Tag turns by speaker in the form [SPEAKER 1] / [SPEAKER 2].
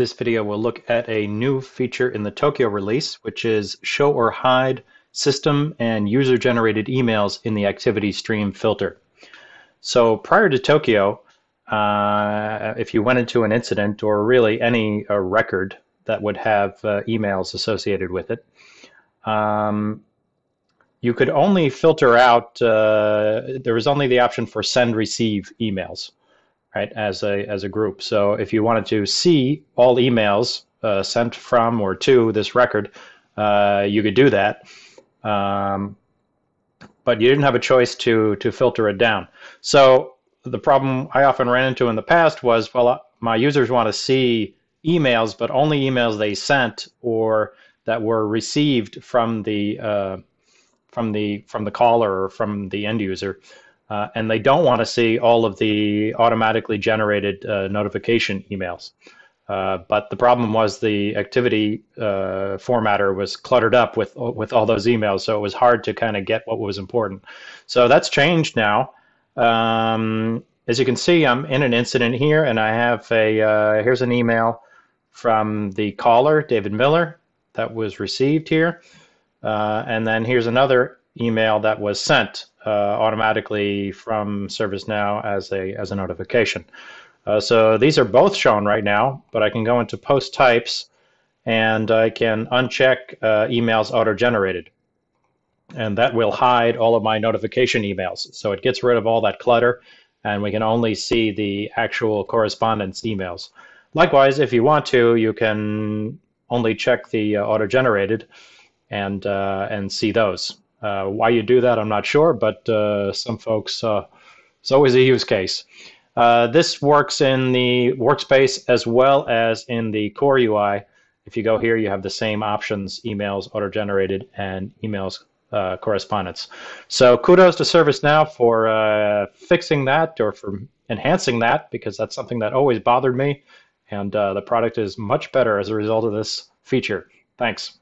[SPEAKER 1] This video will look at a new feature in the Tokyo release, which is show or hide system and user generated emails in the activity stream filter. So prior to Tokyo, uh, if you went into an incident or really any uh, record that would have uh, emails associated with it, um, you could only filter out, uh, there was only the option for send receive emails right, as a, as a group. So if you wanted to see all emails uh, sent from or to this record, uh, you could do that. Um, but you didn't have a choice to, to filter it down. So the problem I often ran into in the past was, well, uh, my users want to see emails, but only emails they sent or that were received from the uh, from the from the caller or from the end user uh, and they don't want to see all of the automatically generated uh, notification emails. Uh, but the problem was the activity uh, formatter was cluttered up with with all those emails, so it was hard to kind of get what was important. So that's changed now. Um, as you can see, I'm in an incident here, and I have a uh, here's an email from the caller, David Miller, that was received here, uh, and then here's another email that was sent uh, automatically from ServiceNow as a as a notification. Uh, so these are both shown right now, but I can go into post types and I can uncheck uh, emails auto-generated. And that will hide all of my notification emails. So it gets rid of all that clutter and we can only see the actual correspondence emails. Likewise, if you want to, you can only check the uh, auto-generated and, uh, and see those. Uh, why you do that, I'm not sure, but uh, some folks, uh, it's always a use case. Uh, this works in the workspace as well as in the core UI. If you go here, you have the same options, emails, auto-generated, and emails uh, correspondence. So kudos to ServiceNow for fixing that or for enhancing that because that's something that always bothered me. And the product is much better as a result of this feature. Thanks.